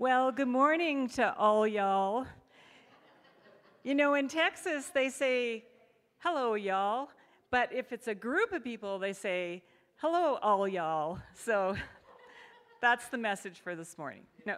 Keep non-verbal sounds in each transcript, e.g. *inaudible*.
Well, good morning to all y'all. You know, in Texas, they say, hello, y'all. But if it's a group of people, they say, hello, all y'all. So *laughs* that's the message for this morning. No.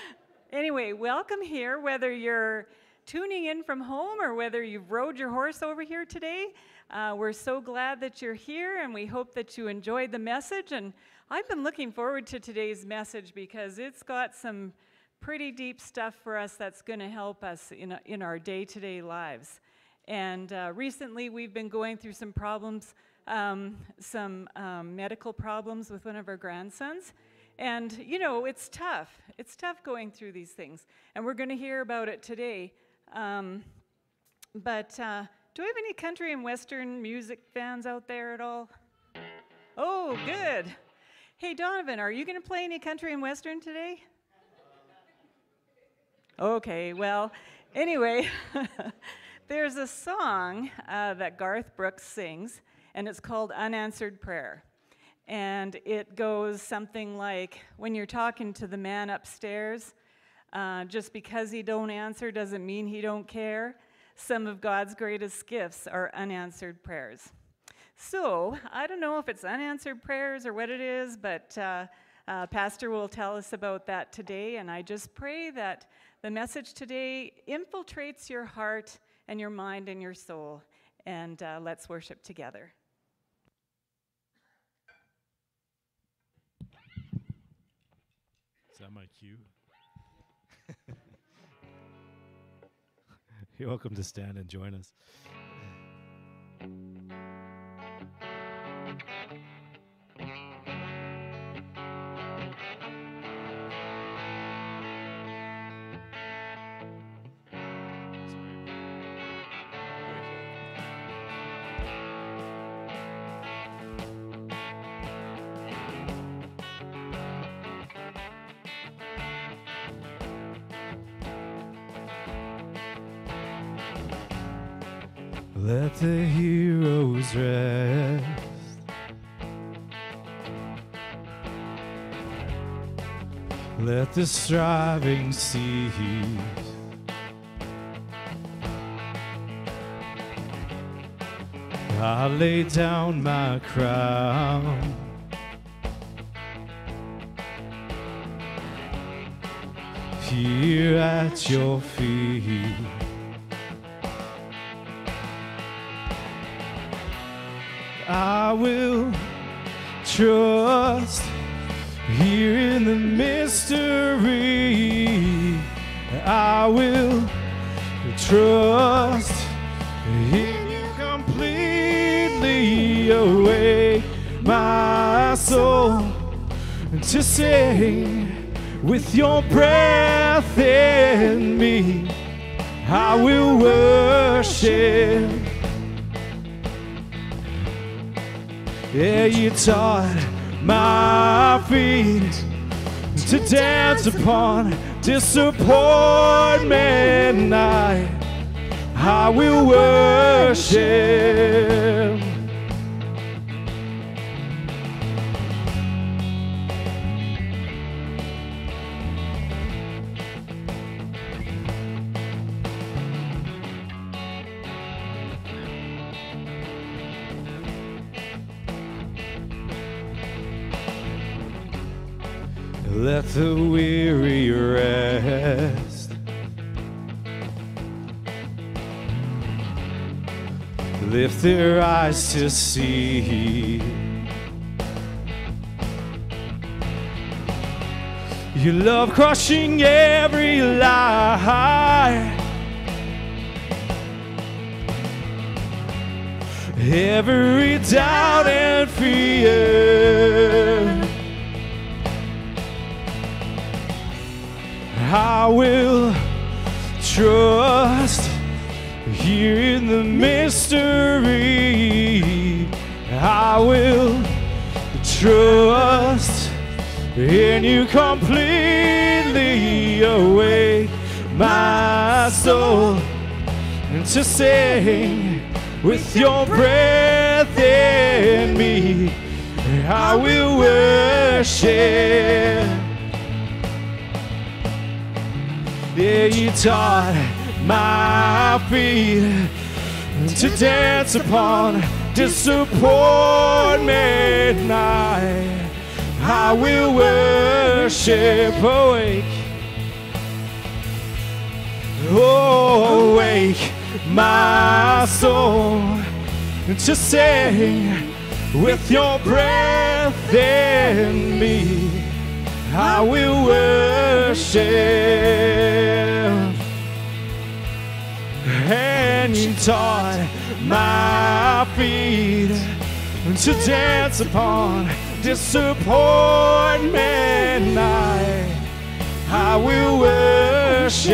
*laughs* anyway, welcome here, whether you're tuning in from home or whether you've rode your horse over here today. Uh, we're so glad that you're here, and we hope that you enjoyed the message. And I've been looking forward to today's message because it's got some pretty deep stuff for us that's going to help us in, in our day to day lives. And uh, recently, we've been going through some problems, um, some um, medical problems with one of our grandsons. And, you know, it's tough. It's tough going through these things. And we're going to hear about it today. Um, but uh, do we have any country and western music fans out there at all? Oh, good. Hey, Donovan, are you going to play any country and western today? Okay, well, anyway, *laughs* there's a song uh, that Garth Brooks sings, and it's called Unanswered Prayer. And it goes something like when you're talking to the man upstairs, uh, just because he don't answer doesn't mean he don't care. Some of God's greatest gifts are unanswered prayers. So, I don't know if it's unanswered prayers or what it is, but uh, uh, Pastor will tell us about that today. And I just pray that the message today infiltrates your heart and your mind and your soul. And uh, let's worship together. Is that my cue? You're welcome to stand and join us. The heroes rest. Let the striving cease. I lay down my crown. Here at your feet. I will trust here in the mystery. I will trust in you completely awake my soul to sing with your breath in me. I will worship. Yeah, you taught my feet to dance upon disappointment. I, I will worship. Let the weary rest. Lift their eyes to see. Your love crushing every lie. Every doubt and fear. I will trust here in the mystery. I will trust in you completely awake my soul and to sing with your breath in me. I will worship. Yeah, you taught my feet to dance upon disappointment night. I will worship awake. Oh, awake my soul to sing with your breath in me. I will worship. And you taught my feet to dance upon disappointment night. I will worship.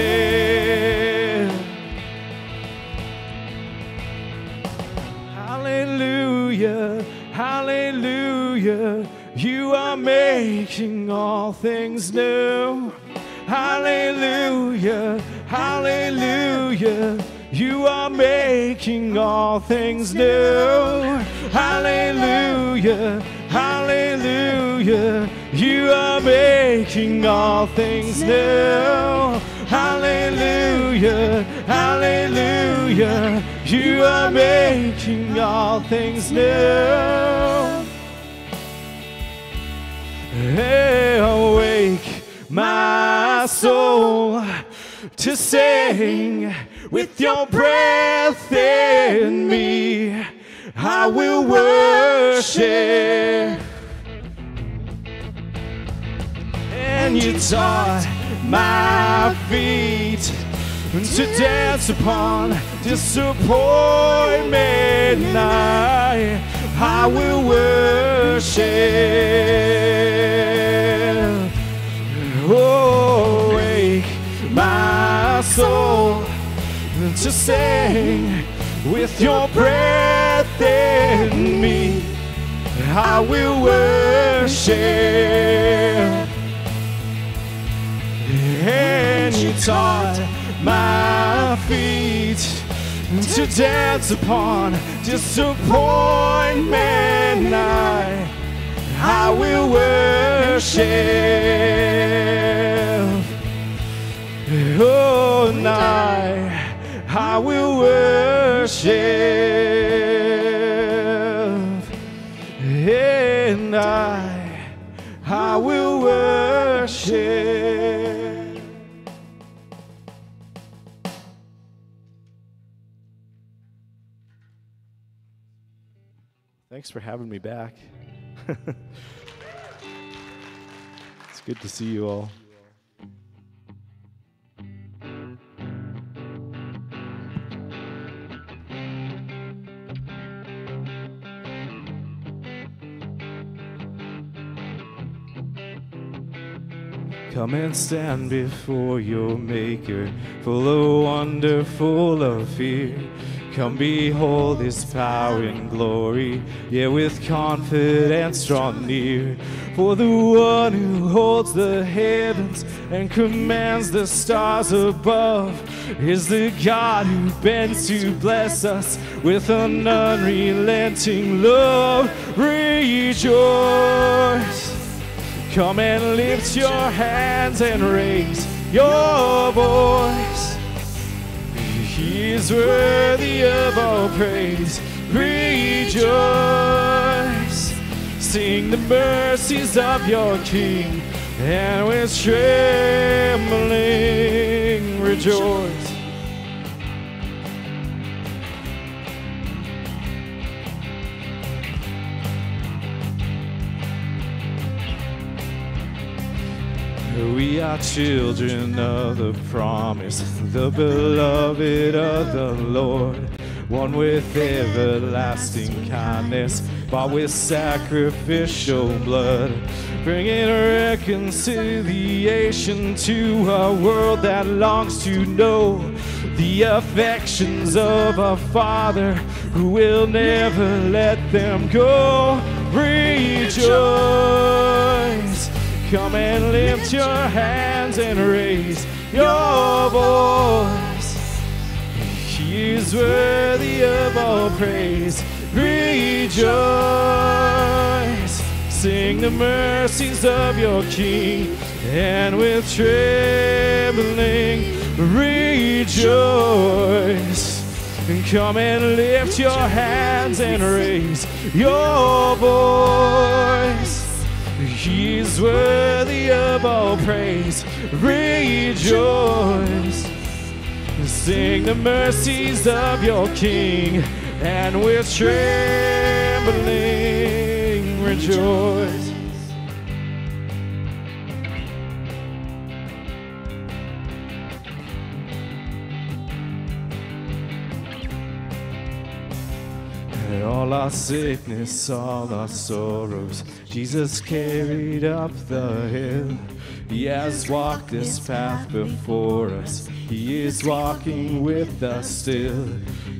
Hallelujah, hallelujah. You are making all things new. Hallelujah, hallelujah. You are making all things new. Hallelujah, hallelujah. You are making all things new. Hallelujah, hallelujah. You are making all things new. Hey, oh, awake my soul to sing with your breath in me. I will worship. And you taught my feet to dance upon disappointment night. I will worship. Oh, my soul to sing with your breath in me. I will worship. And you taught my feet to dance upon disappointment night. I will worship. Oh, night, I will worship. And I, I will worship. Thanks for having me back. *laughs* it's good to see you all. Come and stand before your Maker, full of wonder, full of fear. Come behold his power and glory, yeah, with confidence draw near. For the one who holds the heavens and commands the stars above is the God who bends to bless us with an unrelenting love. Rejoice. Come and lift your hands and raise your voice. He is worthy of all praise. Rejoice. Sing the mercies of your King, and with trembling rejoice. We are children of the promise, the beloved of the Lord, one with everlasting kindness, bought with sacrificial blood, bringing reconciliation to a world that longs to know the affections of a Father who will never let them go. Rejoice. Come and lift your hands and raise your voice. He is worthy of all praise. Rejoice. Sing the mercies of your King, and with trembling rejoice. And come and lift your hands and raise your voice. He's worthy of all praise. Rejoice. Sing the mercies of your King, and with trembling rejoice. All our sickness, all our sorrows, Jesus carried up the hill. He has walked this path before us. He is walking with us still,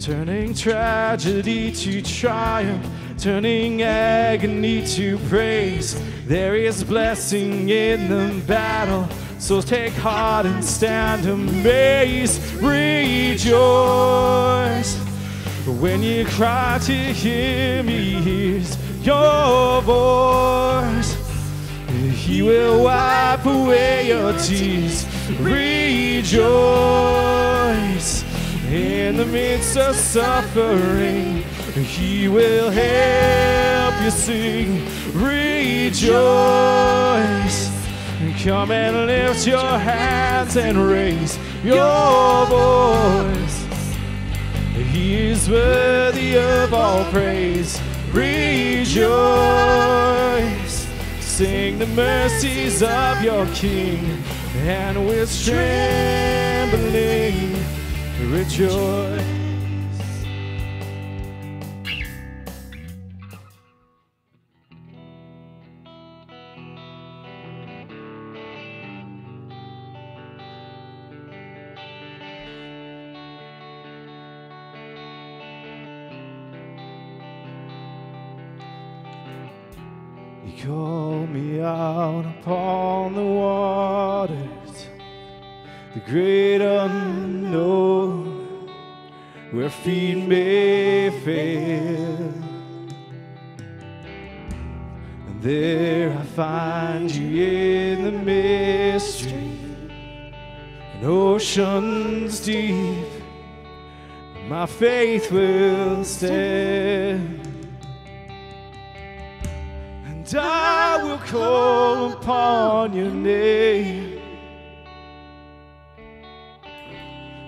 turning tragedy to triumph, turning agony to praise. There is blessing in the battle. So take heart and stand amazed. Rejoice. When you cry to him, he hears your voice. He will wipe away your tears. Rejoice. In the midst of suffering, he will help you sing. Rejoice. Come and lift your hands and raise your voice. He is worthy of all praise. Rejoice. Sing the mercies of your King, and with trembling rejoice. Find you in the mystery, and oceans deep. My faith will stand. And I will call upon your name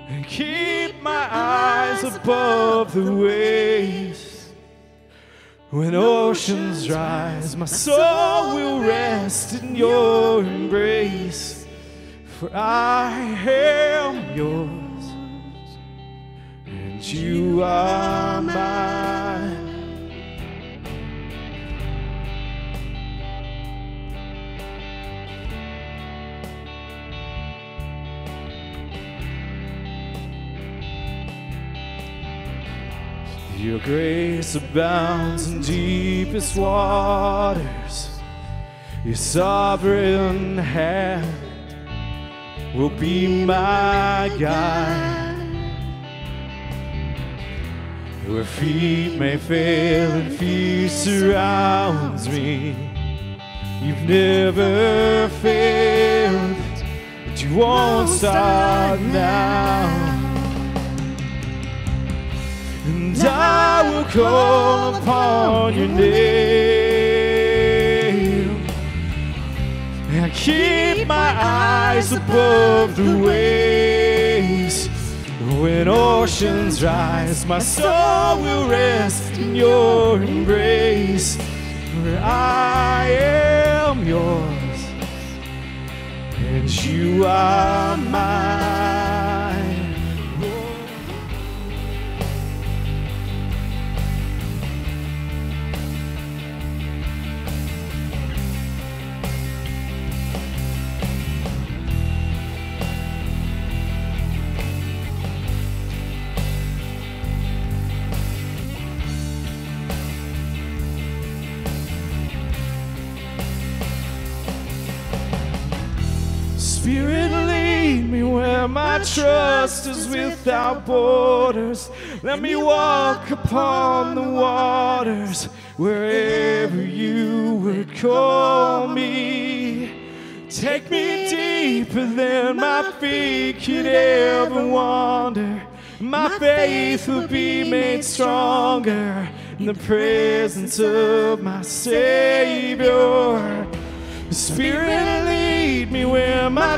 and keep my eyes above the waves. When oceans rise, my soul will rest in your embrace. For I am yours, and you are mine. Your grace abounds in deepest waters. Your sovereign hand will be my guide. Where feet may fail and fear surrounds me. You've never failed, but you won't start now. And I will call upon your name and keep my eyes above the waves. When oceans rise, my soul will rest in your embrace. For I am yours, and you are mine. My trust is without borders. Let me walk upon the waters wherever you would call me. Take me deeper than my feet could ever wander. My faith will be made stronger in the presence of my Savior. Spirit, lead me where my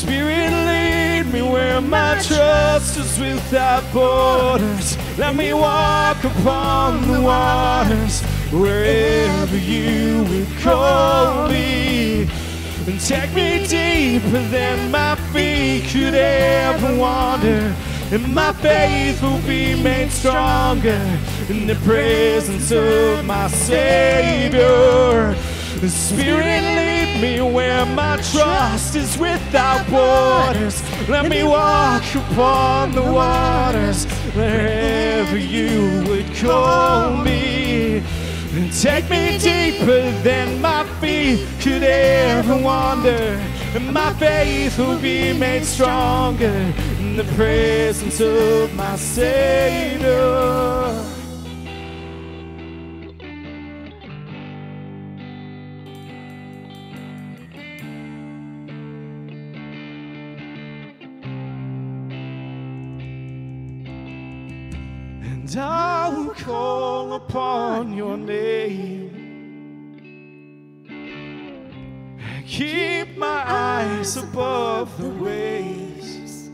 Spirit, lead me where my trust is without borders. Let me walk upon the waters wherever you would call me. And take me deeper than my feet could ever wander. And my faith will be made stronger in the presence of my Savior. The Spirit lead me where my trust is without borders. Let me walk upon the waters wherever you would call me. And take me deeper than my feet could ever wander. And my faith will be made stronger in the presence of my Savior. And I will call upon your name. Keep my eyes above the waves.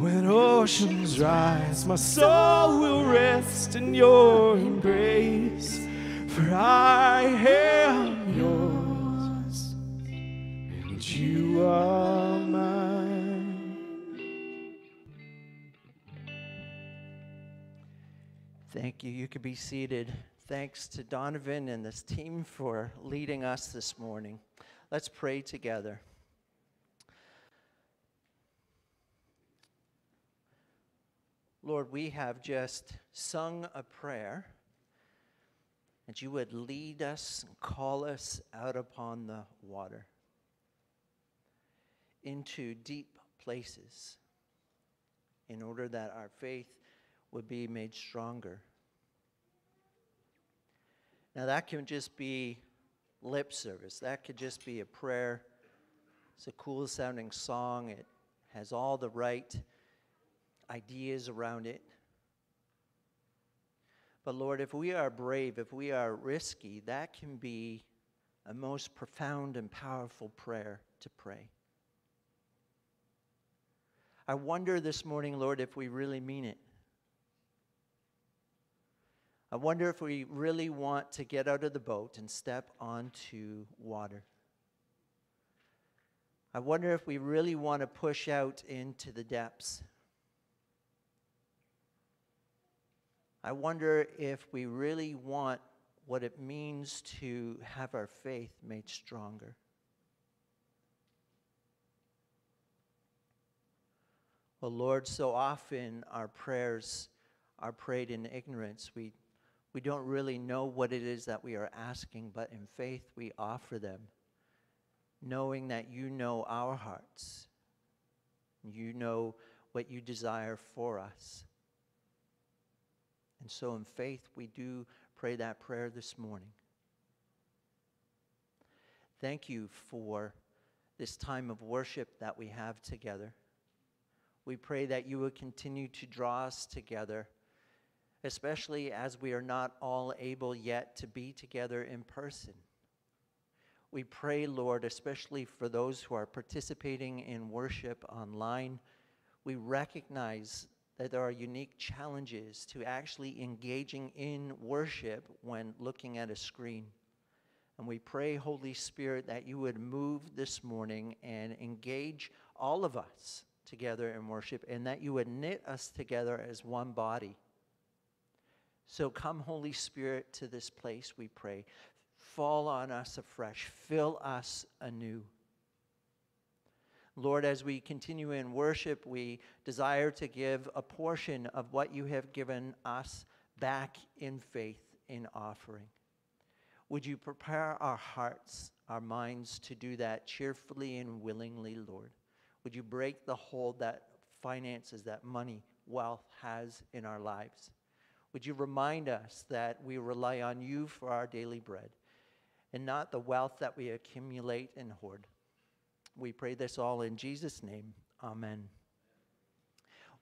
When oceans rise, my soul will rest in your embrace. For I am yours, and you are You. You could be seated. Thanks to Donovan and this team for leading us this morning. Let's pray together. Lord, we have just sung a prayer that you would lead us and call us out upon the water into deep places in order that our faith would be made stronger. Now, that can just be lip service, that could just be a prayer. It's a cool sounding song, it has all the right ideas around it. But Lord, if we are brave, if we are risky, that can be a most profound and powerful prayer to pray. I wonder this morning, Lord, if we really mean it. I wonder if we really want to get out of the boat and step onto water. I wonder if we really want to push out into the depths. I wonder if we really want what it means to have our faith made stronger. Well, Lord, so often our prayers are prayed in ignorance. We, we don't really know what it is that we are asking, but in faith we offer them, knowing that you know our hearts. You know what you desire for us. And so, in faith, we do pray that prayer this morning. Thank you for this time of worship that we have together. We pray that you would continue to draw us together, especially as we are not all able yet to be together in person. We pray, Lord, especially for those who are participating in worship online. We recognize that there are unique challenges to actually engaging in worship when looking at a screen. And we pray, Holy Spirit, that you would move this morning and engage all of us together in worship and that you would knit us together as one body. So come, Holy Spirit, to this place, we pray. Fall on us afresh, fill us anew. Lord, as we continue in worship, we desire to give a portion of what you have given us back in faith in offering. Would you prepare our hearts, our minds to do that cheerfully and willingly, Lord? Would you break the hold that finances, that money, wealth has in our lives? Would you remind us that we rely on you for our daily bread and not the wealth that we accumulate and hoard? We pray this all in Jesus' name. Amen.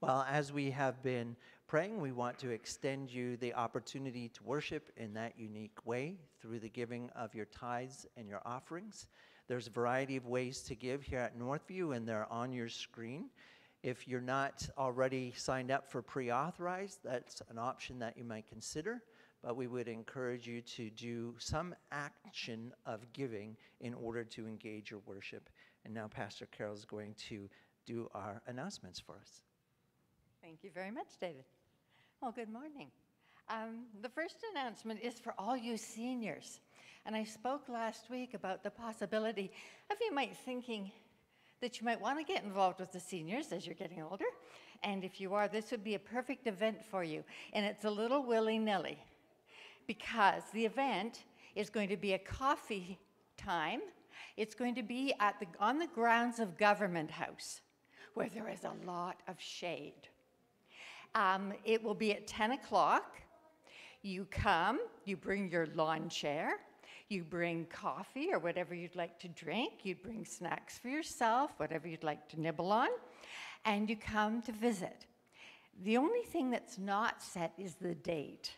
Well, as we have been praying, we want to extend you the opportunity to worship in that unique way through the giving of your tithes and your offerings. There's a variety of ways to give here at Northview, and they're on your screen. If you're not already signed up for pre authorized, that's an option that you might consider. But we would encourage you to do some action of giving in order to engage your worship. And now Pastor Carol is going to do our announcements for us. Thank you very much, David. Well, good morning. Um, the first announcement is for all you seniors. And I spoke last week about the possibility of you might thinking that you might want to get involved with the seniors as you're getting older. And if you are, this would be a perfect event for you. And it's a little willy nilly because the event is going to be a coffee time it's going to be at the, on the grounds of Government House, where there is a lot of shade. Um, it will be at 10 o'clock. You come, you bring your lawn chair, you bring coffee or whatever you'd like to drink, you bring snacks for yourself, whatever you'd like to nibble on, and you come to visit. The only thing that's not set is the date.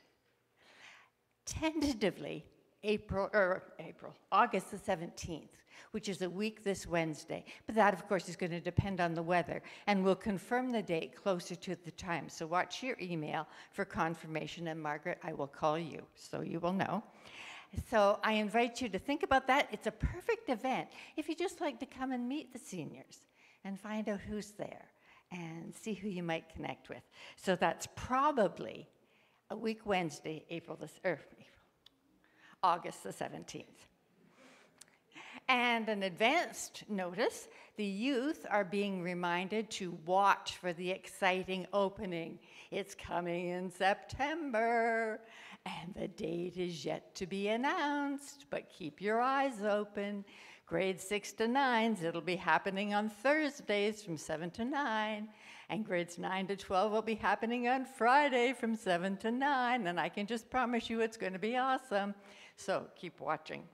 Tentatively, April, or April, August the 17th, which is a week this Wednesday. But that, of course, is going to depend on the weather. And we'll confirm the date closer to the time. So watch your email for confirmation. And Margaret, I will call you so you will know. So I invite you to think about that. It's a perfect event if you just like to come and meet the seniors and find out who's there and see who you might connect with. So that's probably a week Wednesday, April the, er, August the 17th. And an advanced notice the youth are being reminded to watch for the exciting opening. It's coming in September, and the date is yet to be announced, but keep your eyes open. Grade 6 to 9s, it'll be happening on Thursdays from 7 to 9. And grades 9 to 12 will be happening on Friday from 7 to 9. And I can just promise you it's going to be awesome. So keep watching.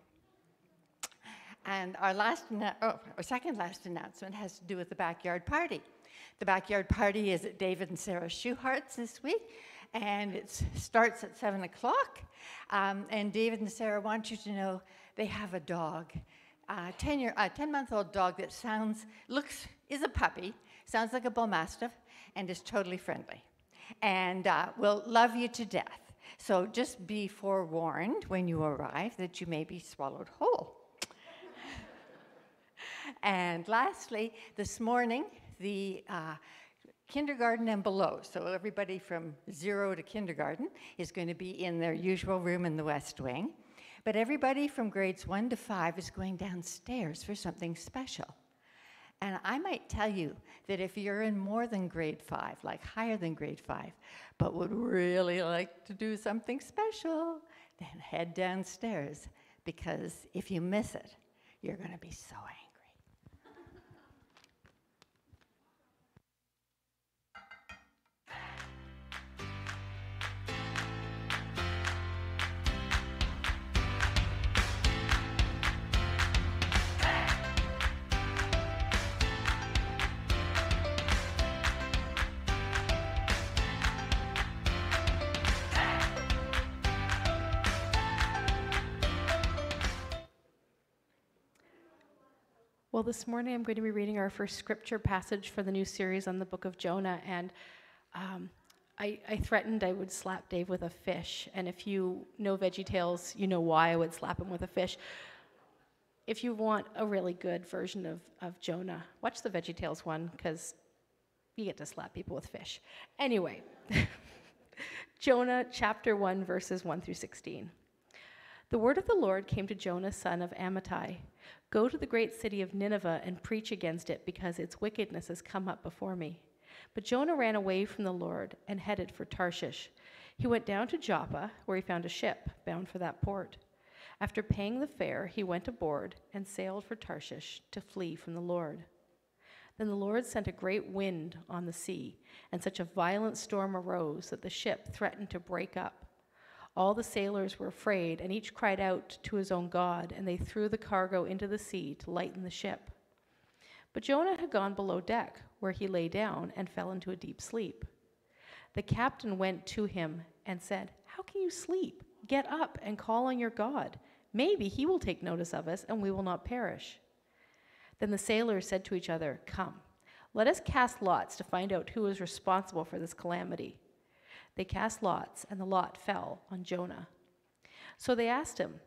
And our last, oh, our second last announcement has to do with the backyard party. The backyard party is at David and Sarah Schuhart's this week, and it starts at 7 o'clock. Um, and David and Sarah want you to know they have a dog, a 10 year, a 10 month old dog that sounds, looks, is a puppy, sounds like a bull mastiff, and is totally friendly, and uh, will love you to death. So just be forewarned when you arrive that you may be swallowed whole. *laughs* and lastly, this morning, the uh, kindergarten and below, so everybody from zero to kindergarten, is going to be in their usual room in the West Wing. But everybody from grades one to five is going downstairs for something special. And I might tell you that if you're in more than grade five, like higher than grade five, but would really like to do something special, then head downstairs because if you miss it, you're going to be so Well, this morning I'm going to be reading our first scripture passage for the new series on the book of Jonah. And um, I, I, threatened I would slap Dave with a fish. And if you know Veggie Tales, you know why I would slap him with a fish. If you want a really good version of, of Jonah, watch the Veggie Tales one because you get to slap people with fish. Anyway, *laughs* Jonah chapter 1, verses 1 through 16. The word of the Lord came to Jonah, son of Amittai Go to the great city of Nineveh and preach against it, because its wickedness has come up before me. But Jonah ran away from the Lord and headed for Tarshish. He went down to Joppa, where he found a ship bound for that port. After paying the fare, he went aboard and sailed for Tarshish to flee from the Lord. Then the Lord sent a great wind on the sea, and such a violent storm arose that the ship threatened to break up. All the sailors were afraid, and each cried out to his own God, and they threw the cargo into the sea to lighten the ship. But Jonah had gone below deck, where he lay down and fell into a deep sleep. The captain went to him and said, How can you sleep? Get up and call on your God. Maybe he will take notice of us, and we will not perish. Then the sailors said to each other, Come, let us cast lots to find out who is responsible for this calamity. They cast lots, and the lot fell on Jonah. So they asked him,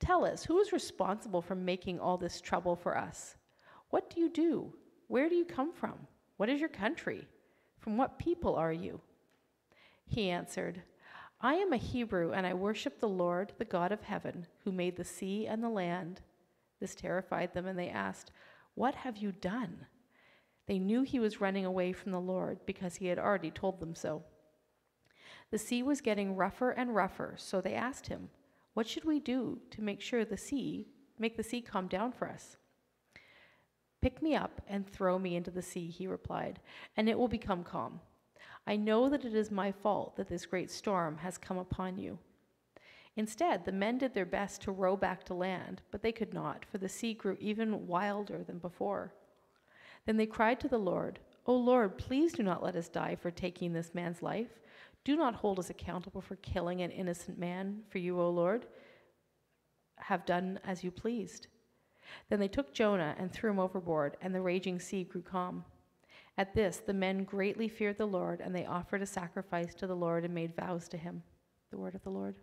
Tell us, who is responsible for making all this trouble for us? What do you do? Where do you come from? What is your country? From what people are you? He answered, I am a Hebrew, and I worship the Lord, the God of heaven, who made the sea and the land. This terrified them, and they asked, What have you done? They knew he was running away from the Lord because he had already told them so. The sea was getting rougher and rougher, so they asked him, What should we do to make sure the sea, make the sea calm down for us? Pick me up and throw me into the sea, he replied, and it will become calm. I know that it is my fault that this great storm has come upon you. Instead, the men did their best to row back to land, but they could not, for the sea grew even wilder than before. Then they cried to the Lord, O Lord, please do not let us die for taking this man's life. Do not hold us accountable for killing an innocent man, for you, O Lord, have done as you pleased. Then they took Jonah and threw him overboard, and the raging sea grew calm. At this, the men greatly feared the Lord, and they offered a sacrifice to the Lord and made vows to him. The word of the Lord.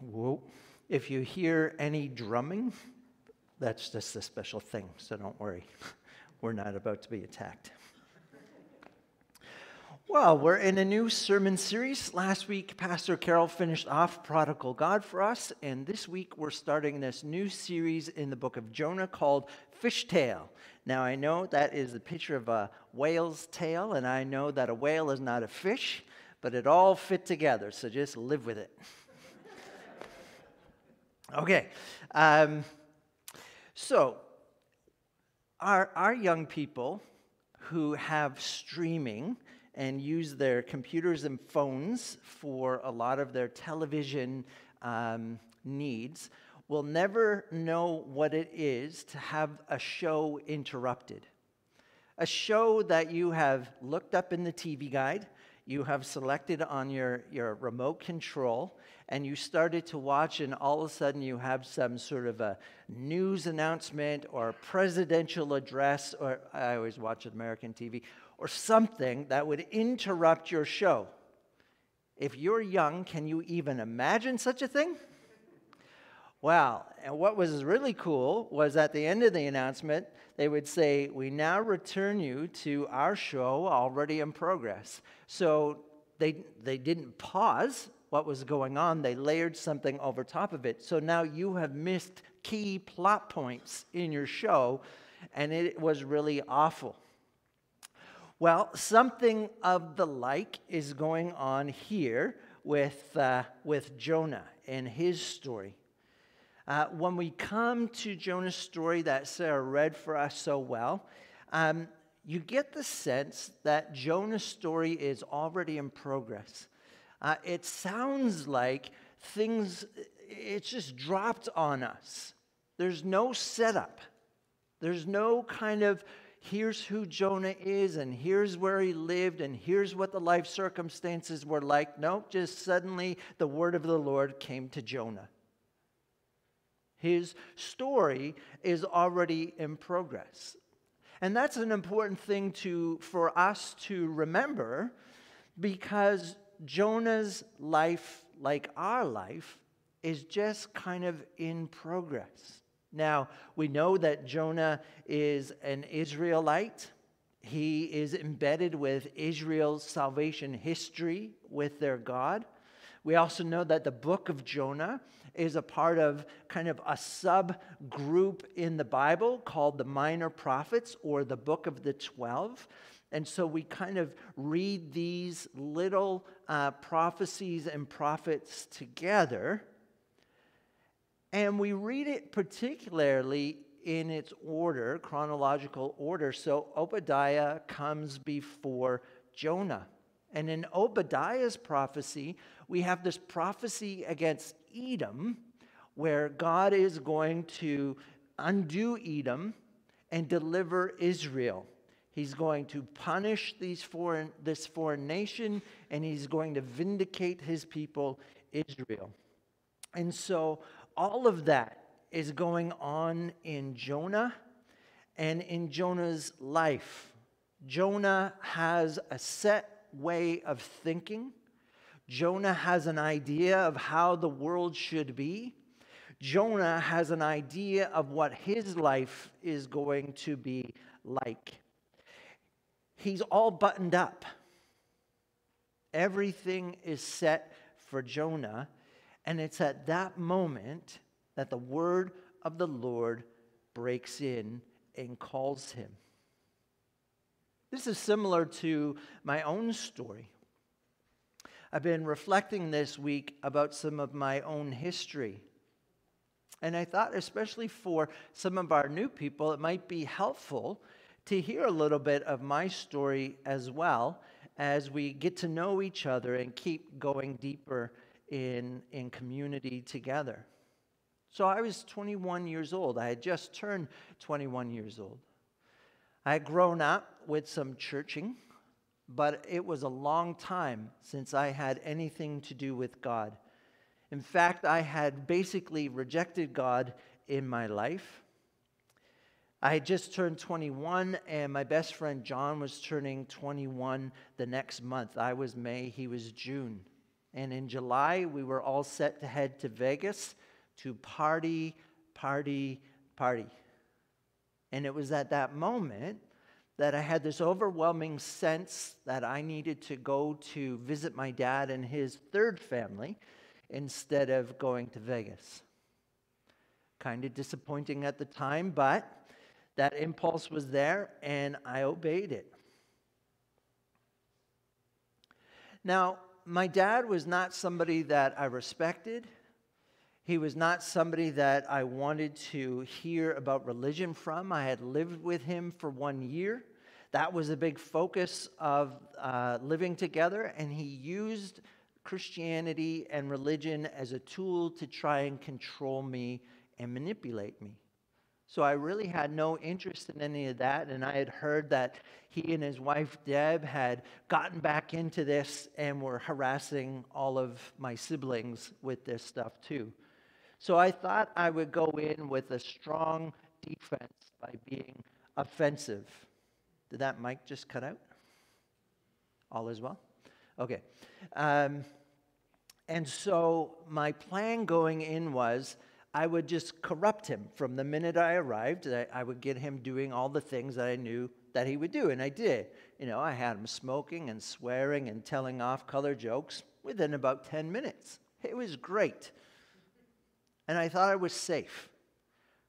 Whoa. If you hear any drumming, that's just a special thing, so don't worry. *laughs* We're not about to be attacked. Well, we're in a new sermon series. Last week, Pastor Carol finished off Prodigal God for us, and this week we're starting this new series in the book of Jonah called Fish Tale. Now, I know that is a picture of a whale's tail, and I know that a whale is not a fish, but it all fit together, so just live with it. Okay. Um, so, our, our young people who have streaming and use their computers and phones for a lot of their television um, needs will never know what it is to have a show interrupted. A show that you have looked up in the TV guide, you have selected on your, your remote control, and you started to watch, and all of a sudden you have some sort of a news announcement or presidential address, or I always watch American TV, or something that would interrupt your show. If you're young, can you even imagine such a thing? Well, and what was really cool was at the end of the announcement, they would say, We now return you to our show already in progress. So they, they didn't pause what was going on, they layered something over top of it. So now you have missed key plot points in your show, and it was really awful. Well, something of the like is going on here with, uh, with Jonah and his story. Uh, when we come to Jonah's story that Sarah read for us so well, um, you get the sense that Jonah's story is already in progress. Uh, it sounds like things, it's just dropped on us. There's no setup. There's no kind of, here's who Jonah is, and here's where he lived, and here's what the life circumstances were like. No, just suddenly the word of the Lord came to Jonah. His story is already in progress. And that's an important thing to, for us to remember because Jonah's life, like our life, is just kind of in progress. Now, we know that Jonah is an Israelite. He is embedded with Israel's salvation history with their God. We also know that the book of Jonah is a part of kind of a subgroup in the Bible called the Minor Prophets or the Book of the Twelve. And so we kind of read these little uh, prophecies and prophets together. And we read it particularly in its order, chronological order. So Obadiah comes before Jonah. And in Obadiah's prophecy, we have this prophecy against Edom, where God is going to undo Edom and deliver Israel. He's going to punish these foreign, this foreign nation, and he's going to vindicate his people, Israel. And so all of that is going on in Jonah and in Jonah's life. Jonah has a set way of thinking. Jonah has an idea of how the world should be. Jonah has an idea of what his life is going to be like. He's all buttoned up. Everything is set for Jonah. And it's at that moment that the word of the Lord breaks in and calls him. This is similar to my own story. I've been reflecting this week about some of my own history. And I thought, especially for some of our new people, it might be helpful to hear a little bit of my story as well as we get to know each other and keep going deeper in, in community together. So I was 21 years old. I had just turned 21 years old. I had grown up with some churching but it was a long time since I had anything to do with God. In fact, I had basically rejected God in my life. I had just turned 21, and my best friend John was turning 21 the next month. I was May, he was June. And in July, we were all set to head to Vegas to party, party, party. And it was at that moment that I had this overwhelming sense that I needed to go to visit my dad and his third family instead of going to Vegas. Kind of disappointing at the time, but that impulse was there and I obeyed it. Now, my dad was not somebody that I respected. He was not somebody that I wanted to hear about religion from. I had lived with him for one year. That was a big focus of uh, living together, and he used Christianity and religion as a tool to try and control me and manipulate me. So I really had no interest in any of that. And I had heard that he and his wife, Deb, had gotten back into this and were harassing all of my siblings with this stuff too. So I thought I would go in with a strong defense by being offensive. Did that mic just cut out? All is well? Okay. Um, and so my plan going in was I would just corrupt him from the minute I arrived. I, I would get him doing all the things that I knew that he would do, and I did. You know, I had him smoking and swearing and telling off color jokes within about 10 minutes. It was great. And I thought I was safe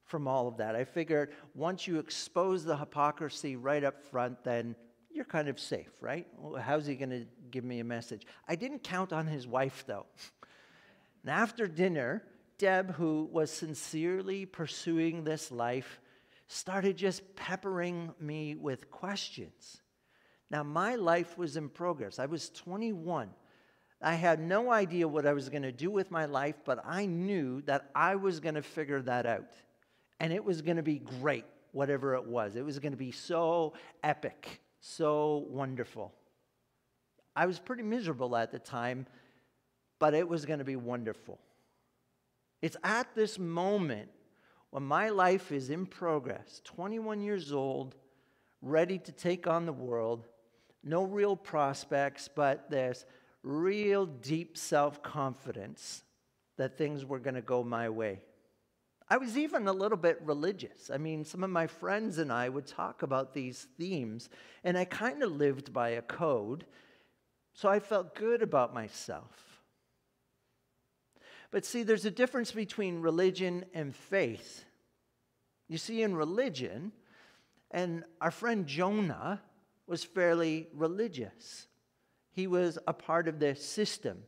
from all of that. I figured once you expose the hypocrisy right up front, then you're kind of safe, right? How's he going to give me a message? I didn't count on his wife, though. And after dinner, Deb, who was sincerely pursuing this life, started just peppering me with questions. Now, my life was in progress. I was 21. I had no idea what I was going to do with my life, but I knew that I was going to figure that out and it was going to be great, whatever it was. It was going to be so epic, so wonderful. I was pretty miserable at the time, but it was going to be wonderful. It's at this moment when my life is in progress, 21 years old, ready to take on the world, no real prospects, but this real deep self confidence that things were going to go my way. I was even a little bit religious. I mean, some of my friends and I would talk about these themes, and I kind of lived by a code, so I felt good about myself. But see, there's a difference between religion and faith. You see, in religion, and our friend Jonah was fairly religious. He was a part of the system.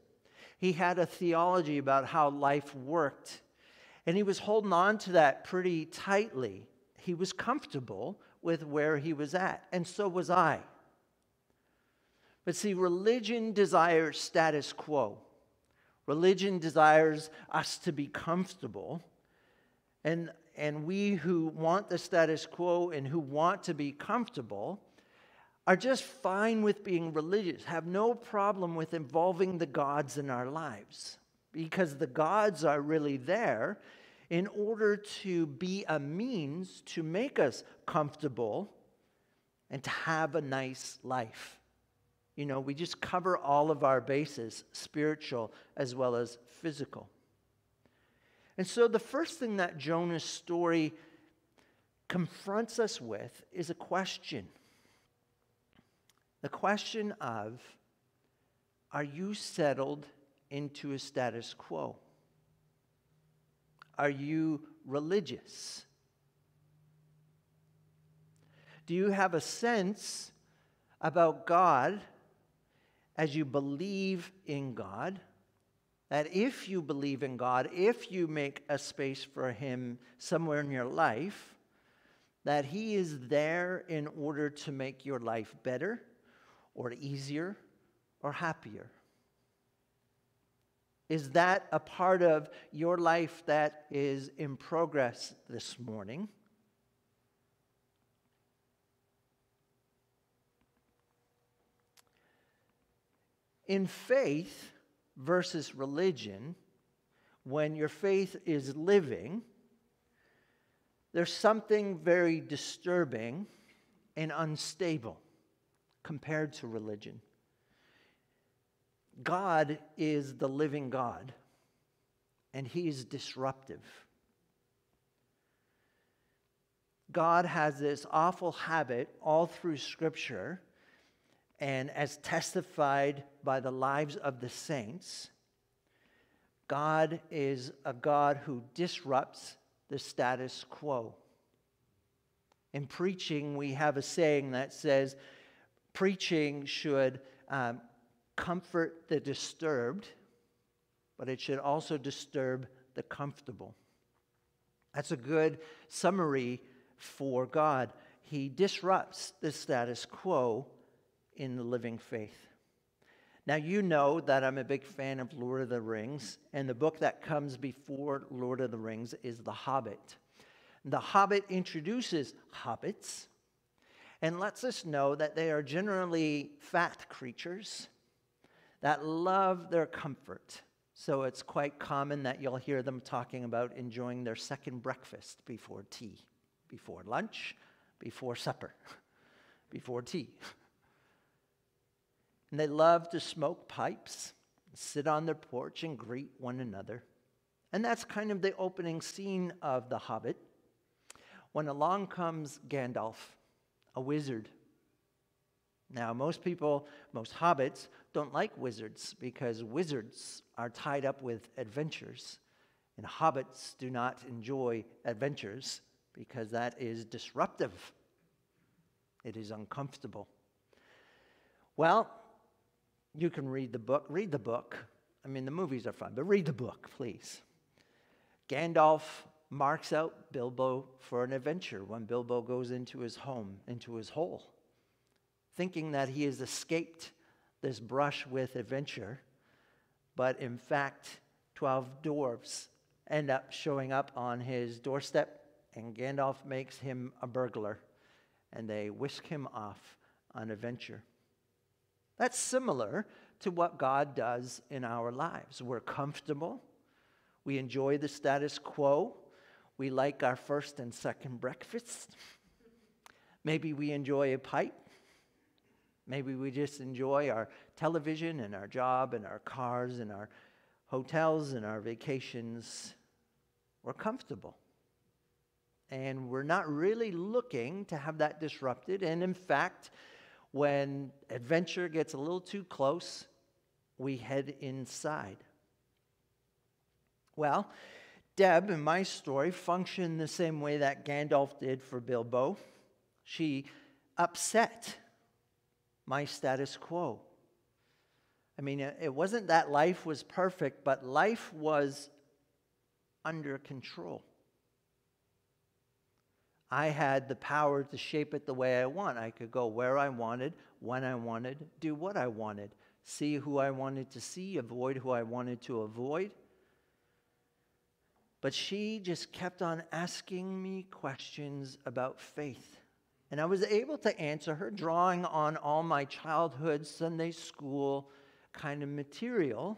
He had a theology about how life worked and he was holding on to that pretty tightly. He was comfortable with where he was at, and so was I. But see, religion desires status quo. Religion desires us to be comfortable. And, and we who want the status quo and who want to be comfortable are just fine with being religious, have no problem with involving the gods in our lives because the gods are really there in order to be a means to make us comfortable and to have a nice life. You know, we just cover all of our bases, spiritual as well as physical. And so the first thing that Jonah's story confronts us with is a question. The question of, are you settled into a status quo? Are you religious? Do you have a sense about God as you believe in God? That if you believe in God, if you make a space for Him somewhere in your life, that He is there in order to make your life better or easier or happier? Is that a part of your life that is in progress this morning? In faith versus religion, when your faith is living, there's something very disturbing and unstable compared to religion. God is the living God, and He is disruptive. God has this awful habit all through Scripture, and as testified by the lives of the saints, God is a God who disrupts the status quo. In preaching, we have a saying that says preaching should um, comfort the disturbed, but it should also disturb the comfortable. That's a good summary for God. He disrupts the status quo in the living faith. Now, you know that I'm a big fan of Lord of the Rings, and the book that comes before Lord of the Rings is The Hobbit. The Hobbit introduces hobbits and lets us know that they are generally fat creatures that love their comfort. So it's quite common that you'll hear them talking about enjoying their second breakfast before tea, before lunch, before supper, *laughs* before tea. And they love to smoke pipes, sit on their porch, and greet one another. And that's kind of the opening scene of The Hobbit when along comes Gandalf, a wizard now, most people, most hobbits, don't like wizards because wizards are tied up with adventures. And hobbits do not enjoy adventures because that is disruptive, it is uncomfortable. Well, you can read the book. Read the book. I mean, the movies are fun, but read the book, please. Gandalf marks out Bilbo for an adventure when Bilbo goes into his home, into his hole thinking that he has escaped this brush with adventure. But in fact, 12 dwarves end up showing up on his doorstep, and Gandalf makes him a burglar, and they whisk him off on adventure. That's similar to what God does in our lives. We're comfortable, we enjoy the status quo, we like our first and second breakfast. Maybe we enjoy a pipe. Maybe we just enjoy our television and our job and our cars and our hotels and our vacations. We're comfortable. And we're not really looking to have that disrupted. And in fact, when adventure gets a little too close, we head inside. Well, Deb, in my story, functioned the same way that Gandalf did for Bilbo. She upset my status quo. I mean, it wasn't that life was perfect, but life was under control. I had the power to shape it the way I want. I could go where I wanted, when I wanted, do what I wanted, see who I wanted to see, avoid who I wanted to avoid. But she just kept on asking me questions about faith. And I was able to answer her, drawing on all my childhood Sunday school kind of material.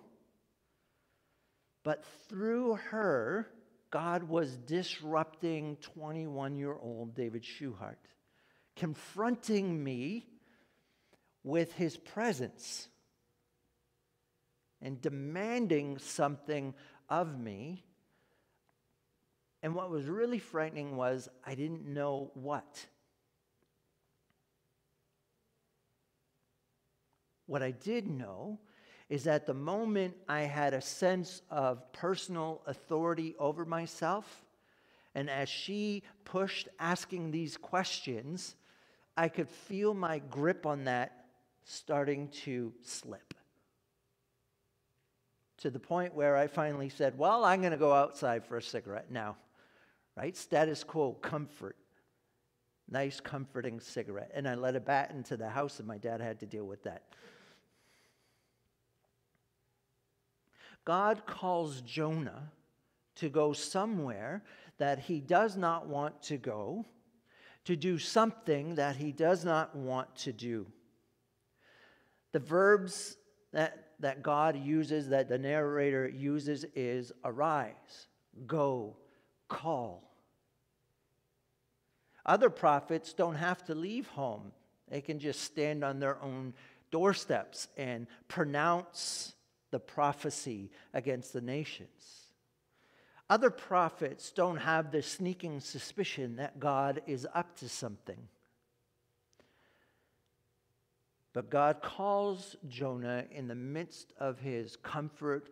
But through her, God was disrupting 21 year old David Schuhart, confronting me with his presence and demanding something of me and what was really frightening was I didn't know what. What I did know is that the moment I had a sense of personal authority over myself, and as she pushed asking these questions, I could feel my grip on that starting to slip. To the point where I finally said, Well, I'm going to go outside for a cigarette now right? Status quo, comfort. Nice, comforting cigarette. And I let it bat into the house, and my dad had to deal with that. God calls Jonah to go somewhere that he does not want to go, to do something that he does not want to do. The verbs that, that God uses, that the narrator uses, is arise, go, call. Other prophets don't have to leave home, they can just stand on their own doorsteps and pronounce the prophecy against the nations. Other prophets don't have the sneaking suspicion that God is up to something. But God calls Jonah in the midst of his comfort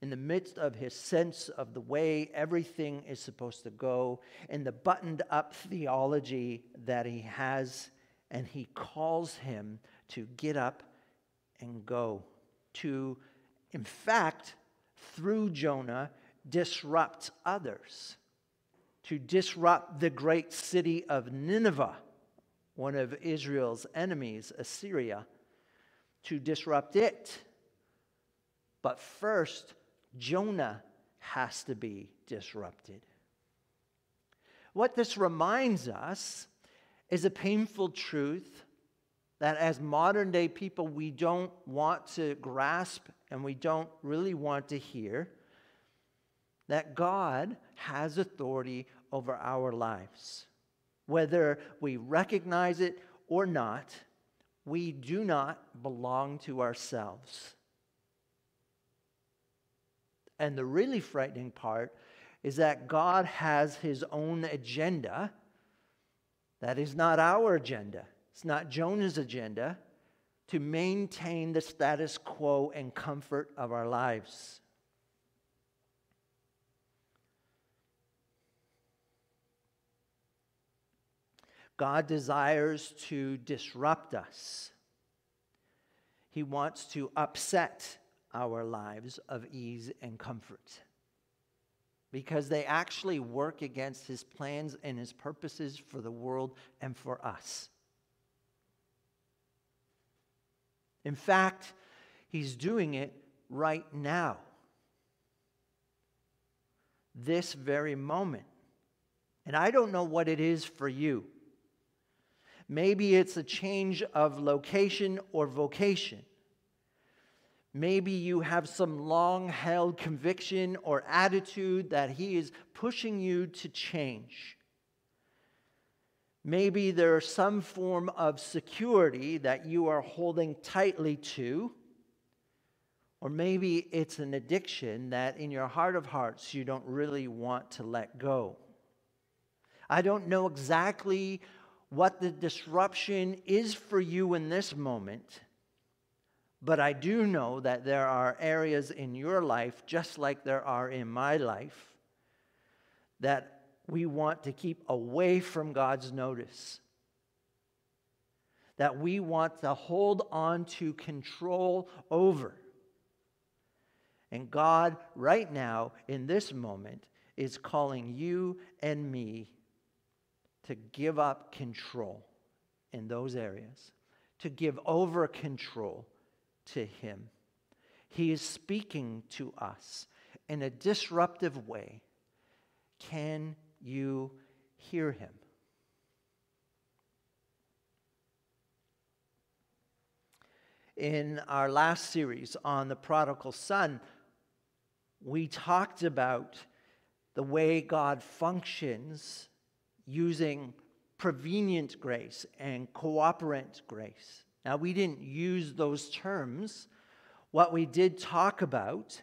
in the midst of his sense of the way everything is supposed to go, in the buttoned up theology that he has, and he calls him to get up and go, to, in fact, through Jonah, disrupt others, to disrupt the great city of Nineveh, one of Israel's enemies, Assyria, to disrupt it. But first, Jonah has to be disrupted. What this reminds us is a painful truth that as modern day people we don't want to grasp and we don't really want to hear that God has authority over our lives. Whether we recognize it or not, we do not belong to ourselves. And the really frightening part is that God has his own agenda. That is not our agenda. It's not Jonah's agenda to maintain the status quo and comfort of our lives. God desires to disrupt us. He wants to upset our lives of ease and comfort because they actually work against his plans and his purposes for the world and for us. In fact, he's doing it right now, this very moment. And I don't know what it is for you. Maybe it's a change of location or vocation. Maybe you have some long held conviction or attitude that He is pushing you to change. Maybe there's some form of security that you are holding tightly to. Or maybe it's an addiction that in your heart of hearts you don't really want to let go. I don't know exactly what the disruption is for you in this moment, but I do know that there are areas in your life, just like there are in my life, that we want to keep away from God's notice. That we want to hold on to control over. And God, right now, in this moment, is calling you and me to give up control in those areas, to give over control to Him. He is speaking to us in a disruptive way. Can you hear Him? In our last series on the prodigal son, we talked about the way God functions using prevenient grace and cooperant grace. Now, we didn't use those terms. What we did talk about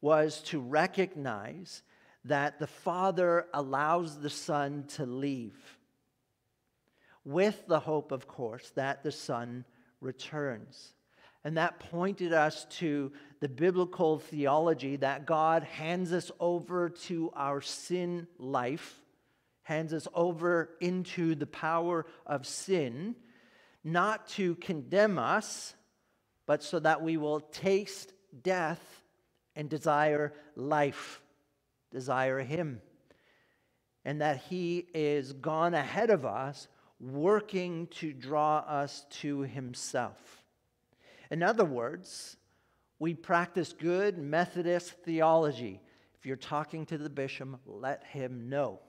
was to recognize that the Father allows the Son to leave, with the hope, of course, that the Son returns. And that pointed us to the biblical theology that God hands us over to our sin life hands us over into the power of sin, not to condemn us, but so that we will taste death and desire life, desire Him. And that He is gone ahead of us, working to draw us to Himself. In other words, we practice good Methodist theology. If you're talking to the bishop, let him know.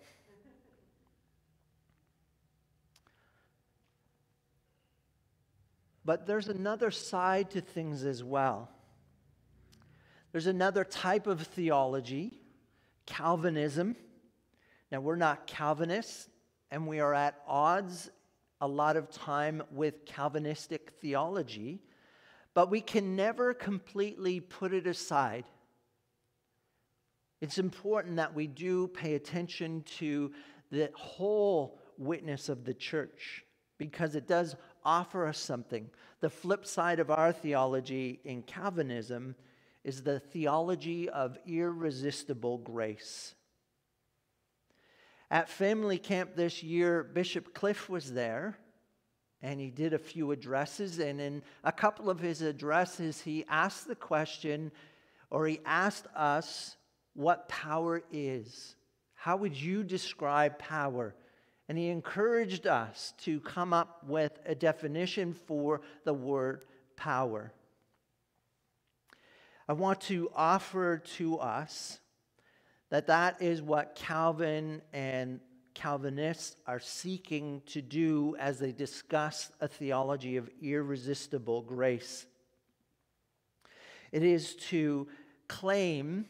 But there's another side to things as well. There's another type of theology, Calvinism. Now, we're not Calvinists, and we are at odds a lot of time with Calvinistic theology, but we can never completely put it aside. It's important that we do pay attention to the whole witness of the church because it does offer us something. The flip side of our theology in Calvinism is the theology of irresistible grace. At family camp this year, Bishop Cliff was there and he did a few addresses. And in a couple of his addresses, he asked the question, or he asked us, what power is. How would you describe power? And he encouraged us to come up with a definition for the word power. I want to offer to us that that is what Calvin and Calvinists are seeking to do as they discuss a theology of irresistible grace. It is to claim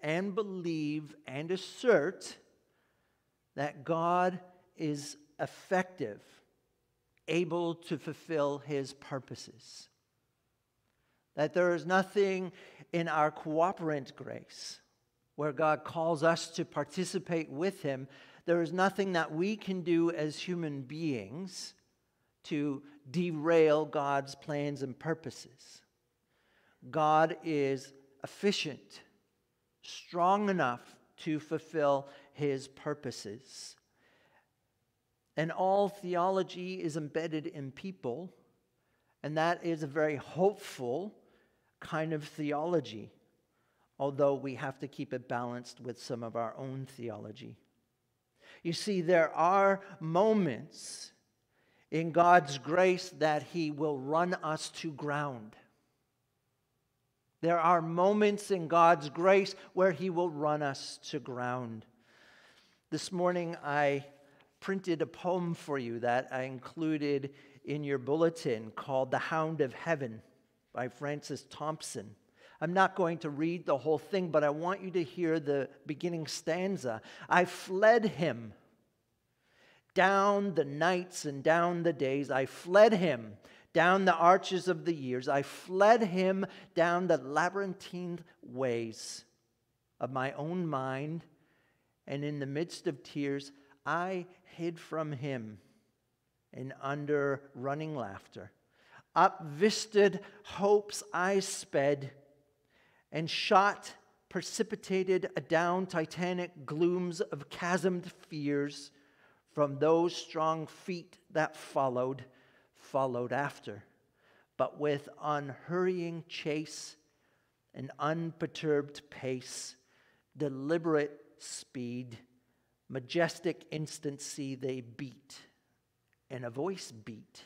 and believe and assert that God is effective, able to fulfill his purposes. That there is nothing in our cooperant grace where God calls us to participate with him. There is nothing that we can do as human beings to derail God's plans and purposes. God is efficient, strong enough to fulfill his purposes. And all theology is embedded in people, and that is a very hopeful kind of theology, although we have to keep it balanced with some of our own theology. You see, there are moments in God's grace that He will run us to ground. There are moments in God's grace where He will run us to ground. This morning, I printed a poem for you that I included in your bulletin called The Hound of Heaven by Francis Thompson. I'm not going to read the whole thing, but I want you to hear the beginning stanza. I fled him, Down the nights and down the days, I fled him. Down the arches of the years, I fled him down the labyrinthine ways of my own mind. And in the midst of tears, I hid from him and under running laughter. Up visted hopes I sped and shot precipitated adown titanic glooms of chasmed fears from those strong feet that followed, followed after, but with unhurrying chase and unperturbed pace, deliberate speed, majestic instancy they beat, and a voice beat,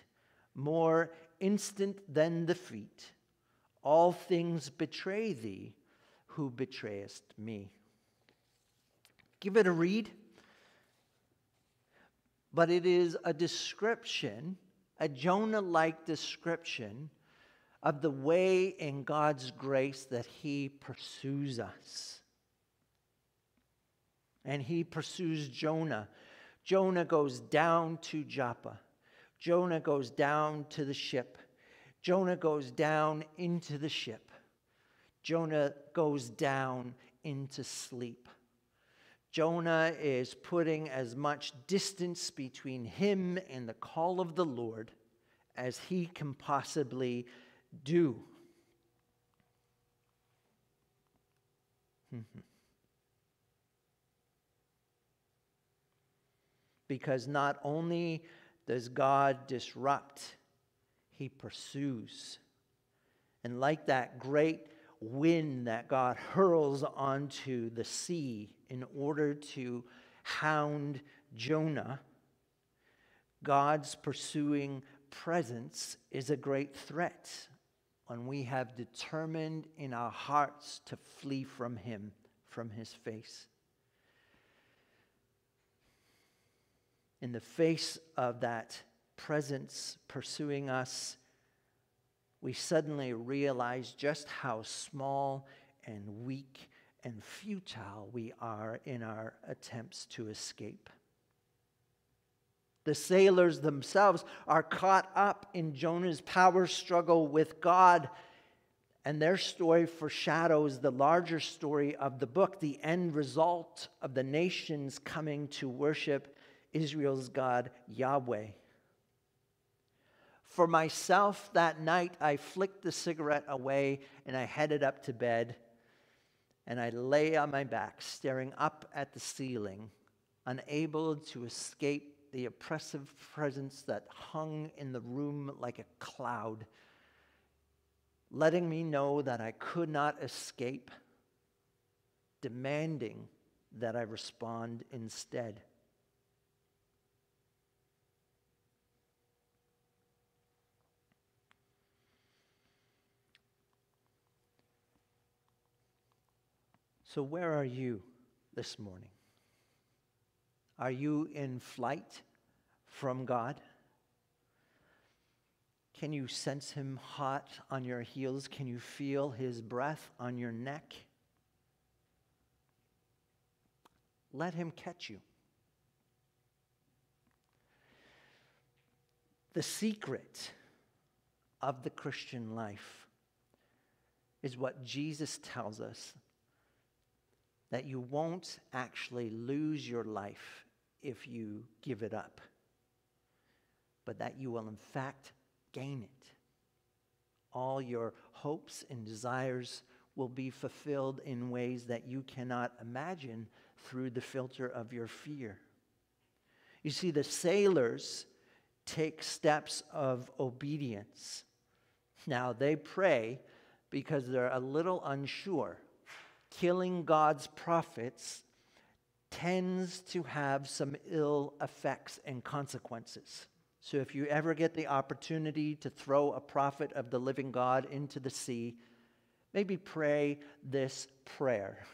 more instant than the feet. All things betray thee who betrayest me. Give it a read. But it is a description, a Jonah like description of the way in God's grace that He pursues us. And He pursues Jonah. Jonah goes down to Joppa. Jonah goes down to the ship. Jonah goes down into the ship. Jonah goes down into sleep. Jonah is putting as much distance between him and the call of the Lord as he can possibly do. *laughs* because not only does God disrupt, he pursues. And like that great wind that God hurls onto the sea in order to hound Jonah, God's pursuing presence is a great threat when we have determined in our hearts to flee from Him, from His face. In the face of that presence pursuing us, we suddenly realize just how small and weak and futile we are in our attempts to escape. The sailors themselves are caught up in Jonah's power struggle with God, and their story foreshadows the larger story of the book, the end result of the nations coming to worship Israel's God, Yahweh. For myself, that night, I flicked the cigarette away and I headed up to bed. And I lay on my back, staring up at the ceiling, unable to escape the oppressive presence that hung in the room like a cloud, letting me know that I could not escape, demanding that I respond instead. So, where are you this morning? Are you in flight from God? Can you sense Him hot on your heels? Can you feel His breath on your neck? Let Him catch you. The secret of the Christian life is what Jesus tells us that you won't actually lose your life if you give it up, but that you will, in fact, gain it. All your hopes and desires will be fulfilled in ways that you cannot imagine through the filter of your fear. You see, the sailors take steps of obedience. Now, they pray because they're a little unsure killing God's prophets tends to have some ill effects and consequences. So if you ever get the opportunity to throw a prophet of the living God into the sea, maybe pray this prayer.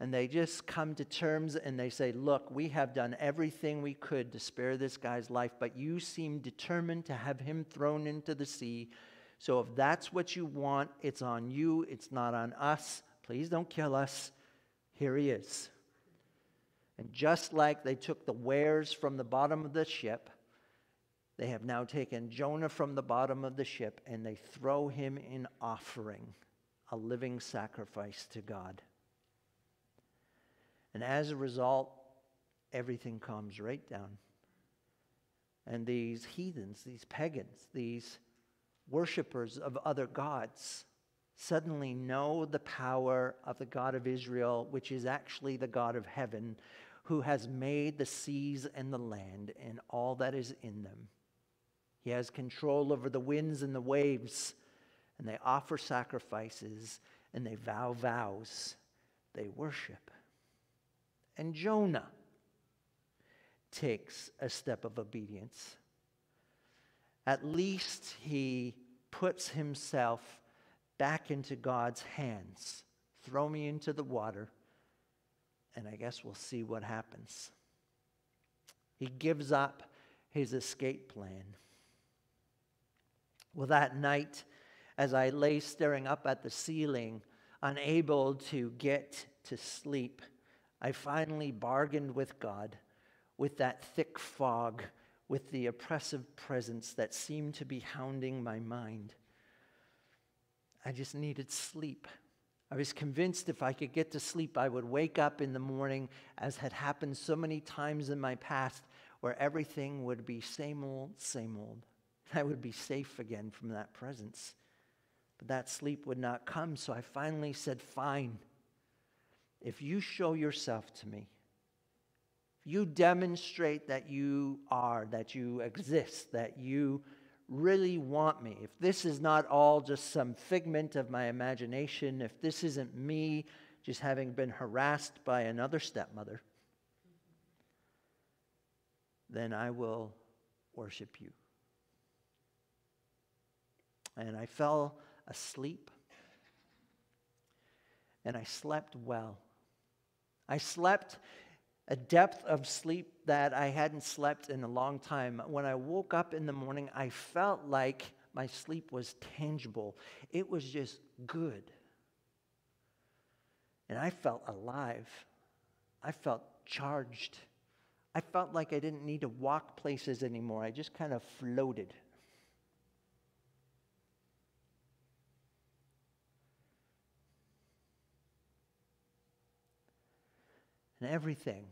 And they just come to terms and they say, Look, we have done everything we could to spare this guy's life, but you seem determined to have him thrown into the sea. So if that's what you want, it's on you, it's not on us. Please don't kill us. Here he is. And just like they took the wares from the bottom of the ship, they have now taken Jonah from the bottom of the ship and they throw him in offering, a living sacrifice to God. And as a result, everything calms right down. And these heathens, these pagans, these worshippers of other gods suddenly know the power of the God of Israel, which is actually the God of heaven, who has made the seas and the land and all that is in them. He has control over the winds and the waves, and they offer sacrifices and they vow vows. They worship. And Jonah takes a step of obedience. At least he puts himself back into God's hands. Throw me into the water, and I guess we'll see what happens. He gives up his escape plan. Well, that night, as I lay staring up at the ceiling, unable to get to sleep, I finally bargained with God with that thick fog, with the oppressive presence that seemed to be hounding my mind. I just needed sleep. I was convinced if I could get to sleep, I would wake up in the morning, as had happened so many times in my past, where everything would be same old, same old. *laughs* I would be safe again from that presence. But that sleep would not come, so I finally said, Fine. If you show yourself to me, you demonstrate that you are, that you exist, that you really want me, if this is not all just some figment of my imagination, if this isn't me just having been harassed by another stepmother, then I will worship you. And I fell asleep and I slept well. I slept a depth of sleep that I hadn't slept in a long time. When I woke up in the morning, I felt like my sleep was tangible. It was just good. And I felt alive. I felt charged. I felt like I didn't need to walk places anymore. I just kind of floated. And everything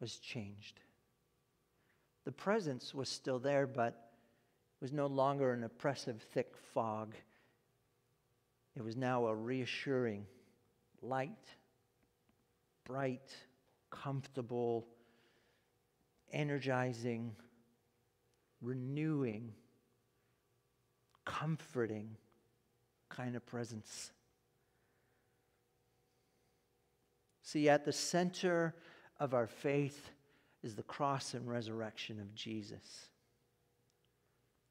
was changed. The presence was still there, but it was no longer an oppressive, thick fog. It was now a reassuring, light, bright, comfortable, energizing, renewing, comforting kind of presence. See, at the center of our faith is the cross and resurrection of Jesus.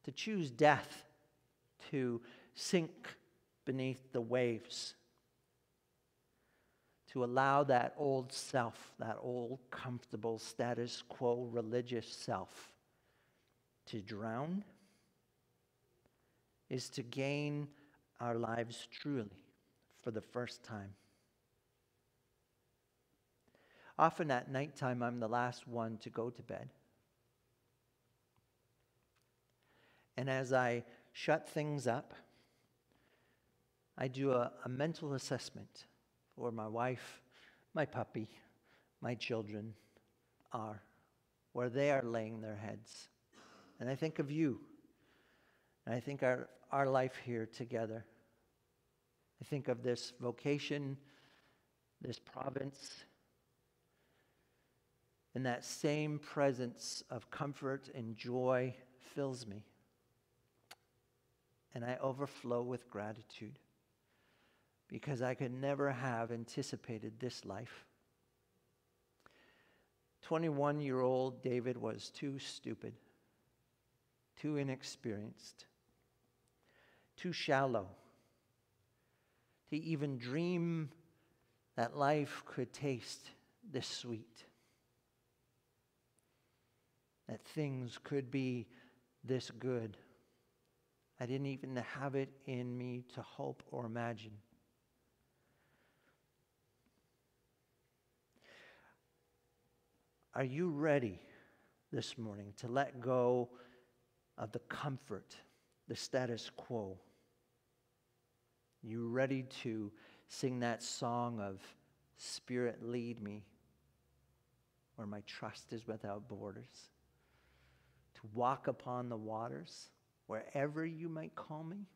To choose death, to sink beneath the waves, to allow that old self, that old comfortable status quo religious self, to drown, is to gain our lives truly for the first time. Often at nighttime, I'm the last one to go to bed. And as I shut things up, I do a, a mental assessment for my wife, my puppy, my children are, where they are laying their heads. And I think of you. And I think our, our life here together. I think of this vocation, this province, and that same presence of comfort and joy fills me. And I overflow with gratitude because I could never have anticipated this life. 21 year old David was too stupid, too inexperienced, too shallow to even dream that life could taste this sweet that things could be this good. I didn't even have it in me to hope or imagine. Are you ready this morning to let go of the comfort, the status quo? You ready to sing that song of Spirit, lead me, where my trust is without borders? To walk upon the waters, wherever you might call me?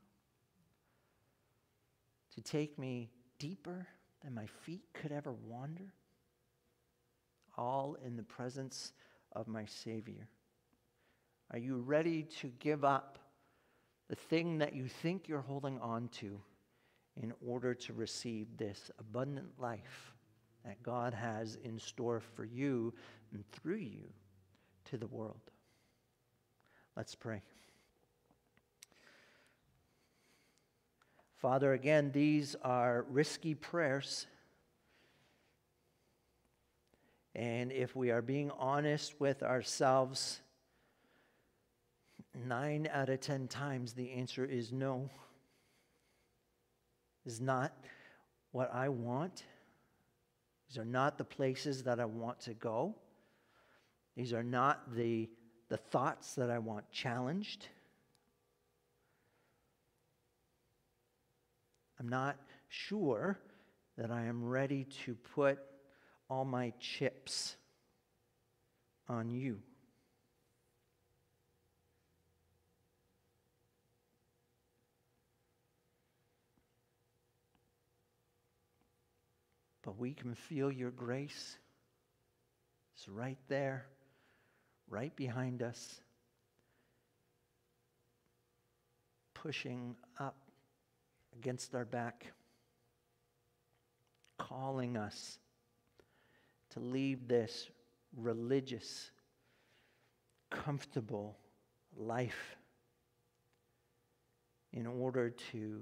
To take me deeper than my feet could ever wander? All in the presence of my Savior. Are you ready to give up the thing that you think you're holding on to in order to receive this abundant life that God has in store for you and through you to the world? Let's pray. Father, again, these are risky prayers. And if we are being honest with ourselves, nine out of ten times the answer is no. Is not what I want. These are not the places that I want to go. These are not the, the thoughts that I want challenged. I'm not sure that I am ready to put all my chips on you. But we can feel your grace. It's right there, right behind us, pushing up against our back, calling us to leave this religious, comfortable life in order to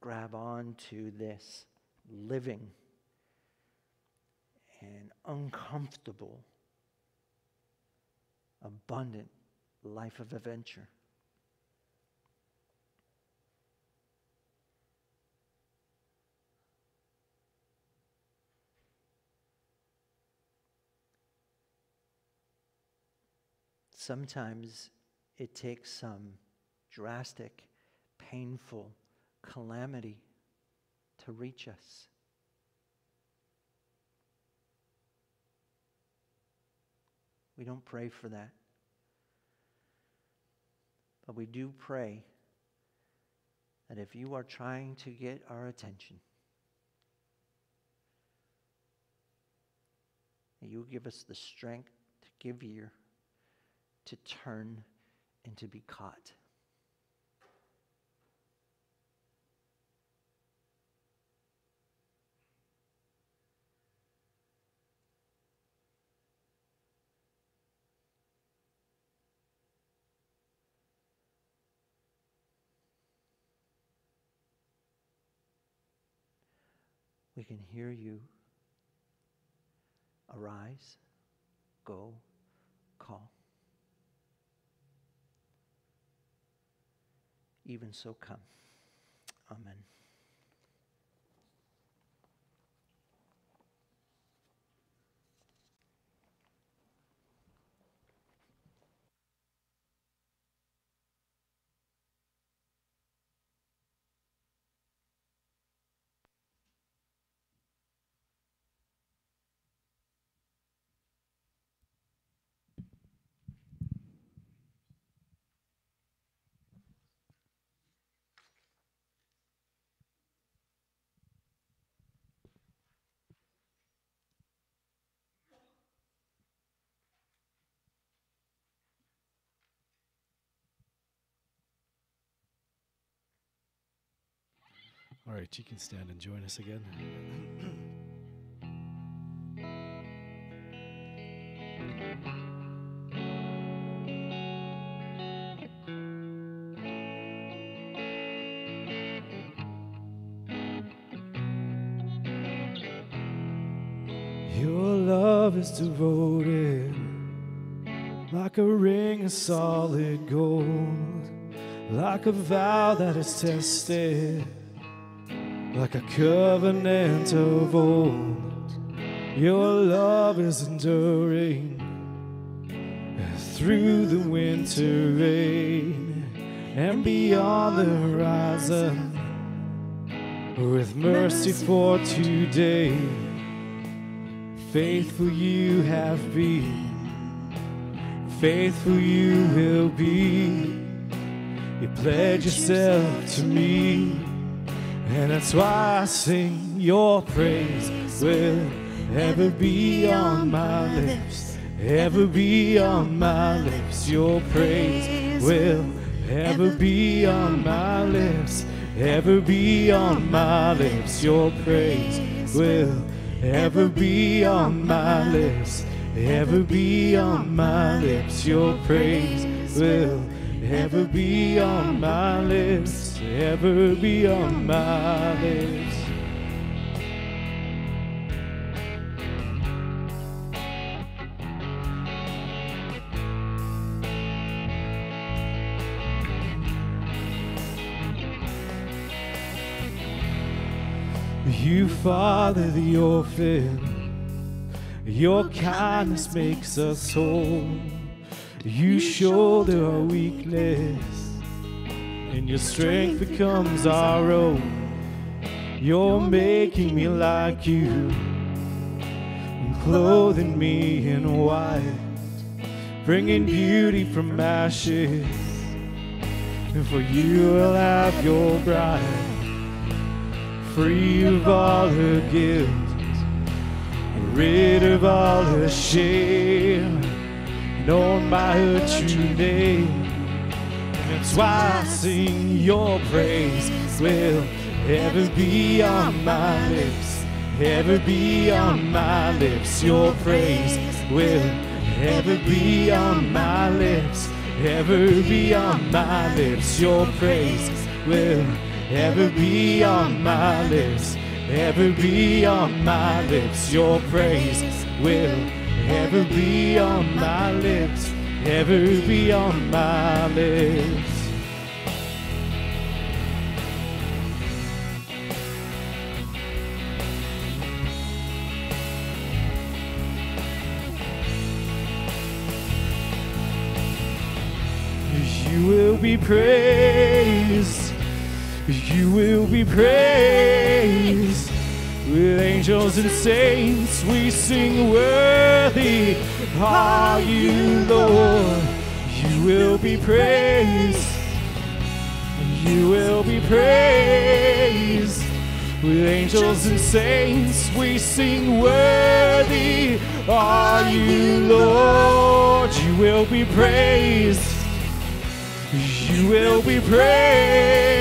grab on to this living and uncomfortable, abundant life of adventure. Sometimes it takes some drastic, painful calamity to reach us. We don't pray for that. But we do pray that if you are trying to get our attention, that you give us the strength to give ear to turn and to be caught. Can hear you. Arise, go, call. even so come. Amen. All right, you can stand and join us again. Your love is devoted like a ring of solid gold, like a vow that is tested like a covenant of old. Your love is enduring through the winter rain and beyond the horizon with mercy for today. Faithful you have been, faithful you will be. You pledge yourself to me, and that's why I sing your praise will ever be on my lips, ever be on my lips. Your praise will ever be on my lips, ever be on my lips. Your praise will ever be on my lips, ever be on my lips. Your praise will ever be on my lips, ever be on my lips. You father the orphan, your kindness makes us whole. You shoulder our weakness, and your strength becomes our own. You're making me like you, and clothing me in white, bringing beauty from ashes. And for you will have your bride free of all her guilt, rid of all her shame, known by her true name. That's why I sing your praise will ever be on my lips, ever be on my lips. Your praise will ever be on my lips, ever be on my lips. Your praise will ever be on my lips, ever be on my lips. Your praise will ever be on my lips, ever be on my lips. You will be praised you will be praised. With angels and saints, we sing, Worthy are you, Lord. You will be praised. You will be praised. With angels and saints, we sing, Worthy are you, Lord. You will be praised. You will be praised.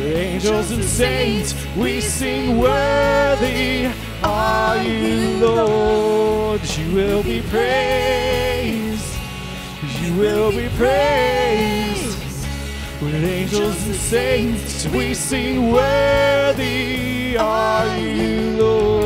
Angels and saints, we sing, Worthy are you, Lord. You will be praised. You will be praised. With angels and saints, we sing, Worthy are you, Lord.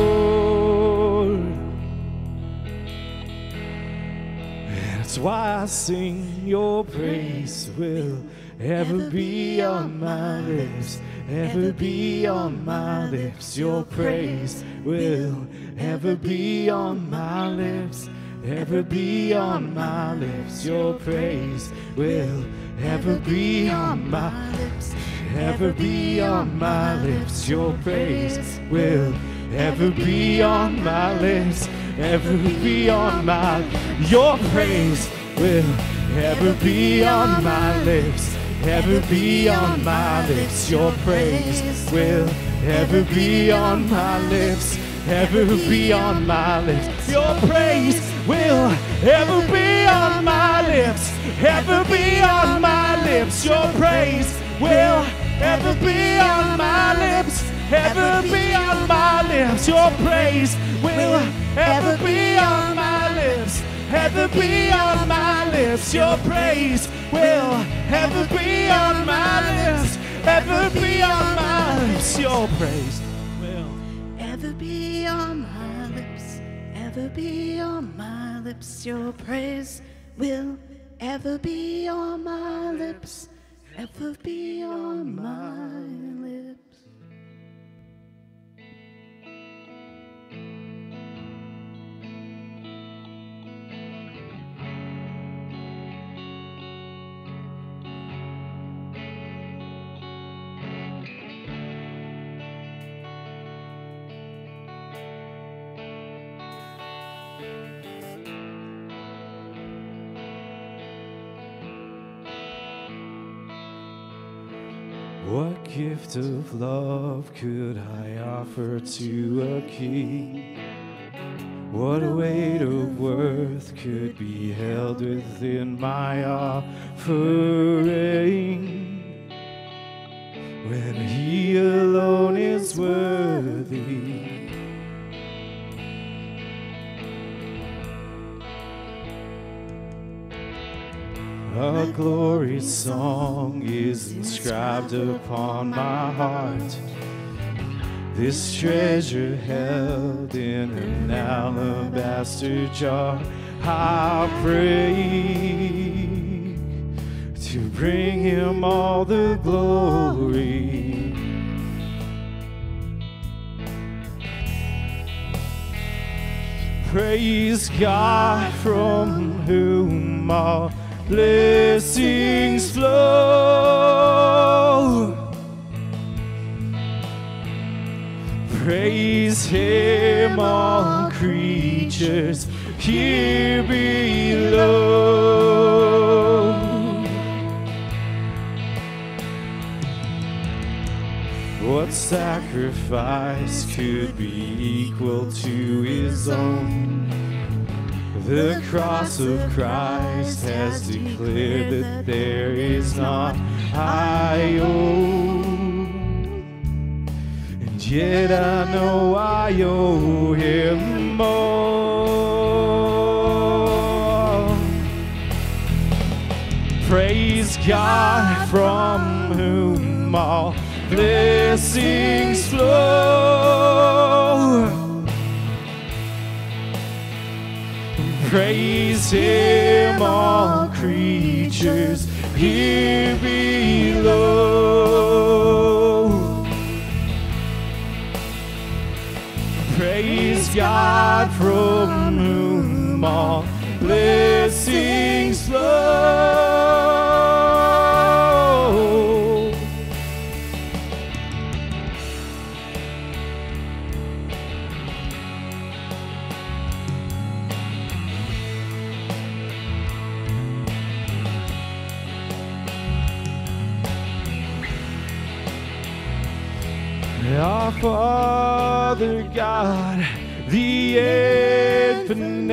That's why I sing your praise will ever be on my lips, ever be on my lips. Your praise will ever be on my lips, ever be on my lips. Your praise will ever be on my lips, ever be on my lips. Your praise will ever be on my lips, ever be on my. Your praise will ever be on my lips, ever be on my lips. Your praise will ever be on my lips, ever be on my lips. Your praise will ever be on my lips, ever be on my lips. Your praise will ever be on my lips, ever be on my lips. Your praise will ever be on my lips ever be on my lips. Your praise will ever be on my lips, ever be on my lips. Your praise will ever be on my lips, ever be on my lips. Your praise will ever be on my lips, ever be on my lips. Gift of love could I offer to a king? What weight of worth could be held within my offering when He alone is worthy? Glorious song is inscribed upon my heart. This treasure held in an alabaster jar. I pray to bring him all the glory. Praise God from whom all blessings flow. Praise Him, all creatures here below. What sacrifice could be equal to His own? The cross of Christ has declared that there is not I own. And yet I know I owe him more. Praise God from whom all blessings flow. Praise Him, all creatures here below. Praise God from whom all blessings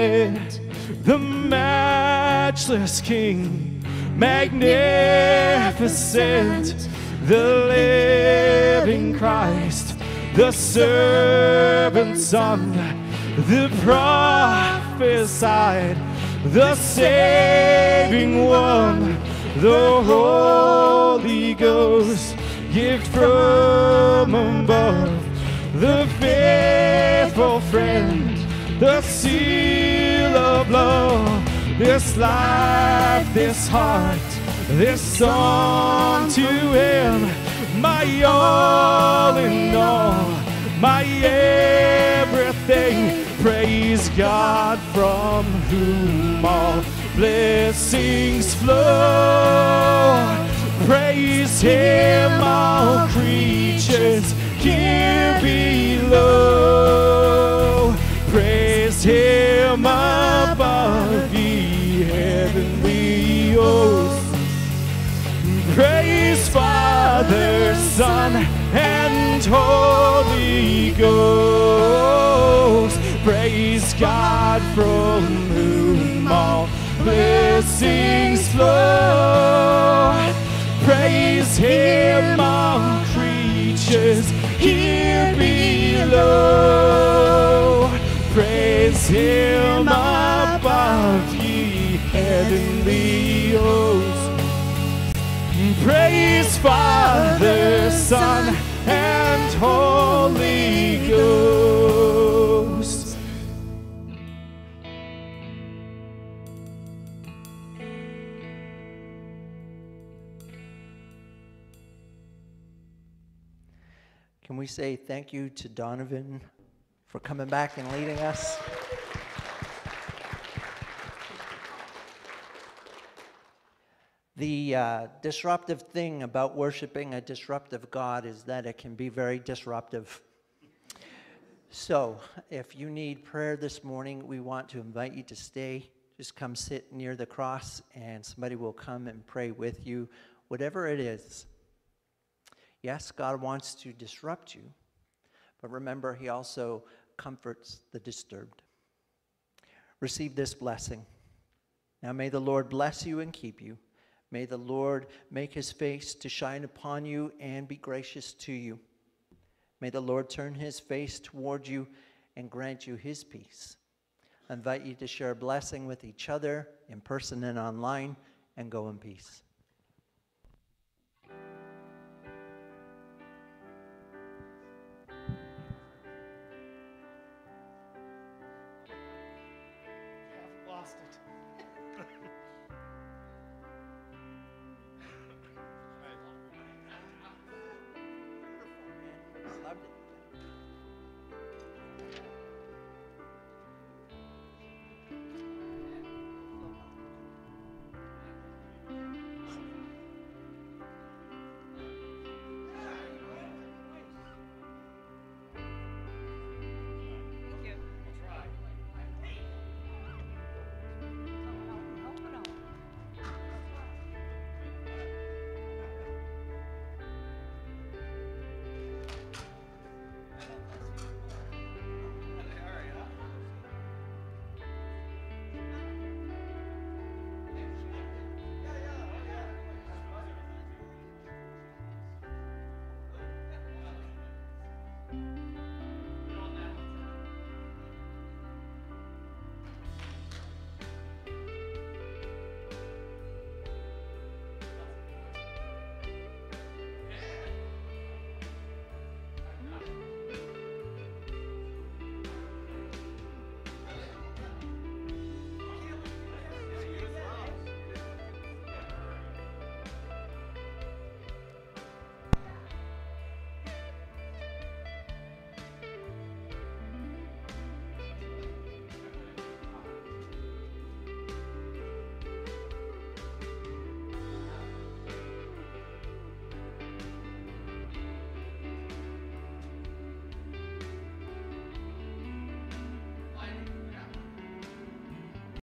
infinite, the matchless King, magnificent, the living Christ, the servant Son, the prophesied, the saving one, the Holy Ghost, gift from above, the faithful friend, the seal love, this life, this heart, this song to Him, my all in all, my everything. Praise God from whom all blessings flow. Praise Him, all creatures here below. Praise Him above, the heavenly hosts. Praise Father, Son, and Holy Ghost. Praise God from whom all blessings flow. Praise Him, all creatures here below. Him above, ye heavenly hosts. Praise Father, Son, and Holy Ghost. Can we say thank you to Donovan for coming back and leading us? The uh, disruptive thing about worshiping a disruptive God is that it can be very disruptive. So, if you need prayer this morning, we want to invite you to stay. Just come sit near the cross, and somebody will come and pray with you, whatever it is. Yes, God wants to disrupt you, but remember, He also comforts the disturbed. Receive this blessing. Now may the Lord bless you and keep you. May the Lord make his face to shine upon you and be gracious to you. May the Lord turn his face toward you and grant you his peace. I invite you to share a blessing with each other in person and online, and go in peace.